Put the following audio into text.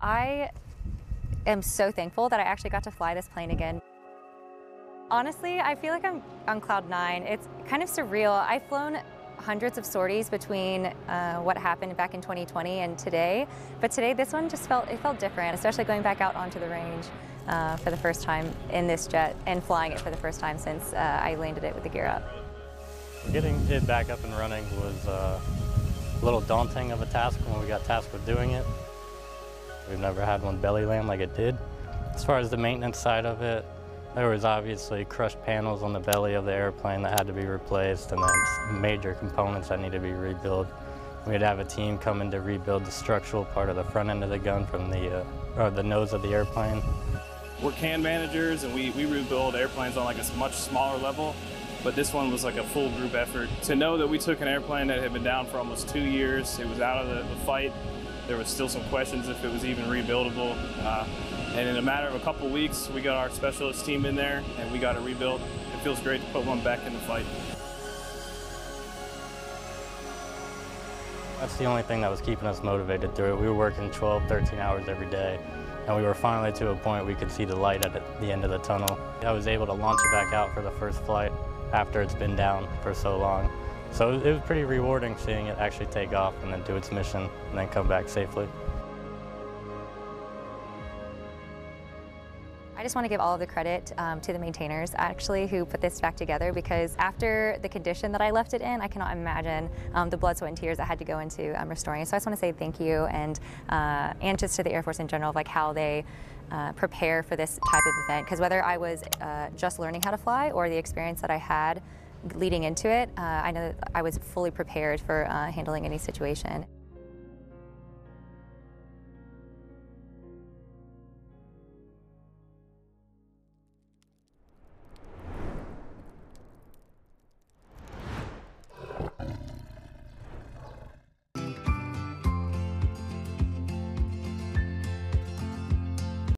I am so thankful that I actually got to fly this plane again. Honestly, I feel like I'm on cloud nine. It's kind of surreal. I've flown hundreds of sorties between uh, what happened back in 2020 and today, but today this one just felt, it felt different, especially going back out onto the range uh, for the first time in this jet and flying it for the first time since uh, I landed it with the gear up. Getting it back up and running was uh, a little daunting of a task when we got tasked with doing it. We've never had one belly land like it did. As far as the maintenance side of it, there was obviously crushed panels on the belly of the airplane that had to be replaced and then major components that need to be rebuilt. We'd have a team come in to rebuild the structural part of the front end of the gun from the, uh, or the nose of the airplane. We're can managers and we, we rebuild airplanes on like a much smaller level, but this one was like a full group effort. To know that we took an airplane that had been down for almost two years, it was out of the, the fight, there was still some questions if it was even rebuildable. Uh, and in a matter of a couple weeks, we got our specialist team in there and we got it rebuilt. It feels great to put one back in the fight. That's the only thing that was keeping us motivated through it. We were working 12, 13 hours every day, and we were finally to a point we could see the light at the end of the tunnel. I was able to launch it back out for the first flight after it's been down for so long. So it was pretty rewarding seeing it actually take off and then do its mission and then come back safely. I just want to give all of the credit um, to the maintainers actually who put this back together because after the condition that I left it in, I cannot imagine um, the blood, sweat, and tears I had to go into um, restoring it. So I just want to say thank you and uh, and just to the Air Force in general of like how they uh, prepare for this type of event because whether I was uh, just learning how to fly or the experience that I had leading into it, uh, I know that I was fully prepared for uh, handling any situation.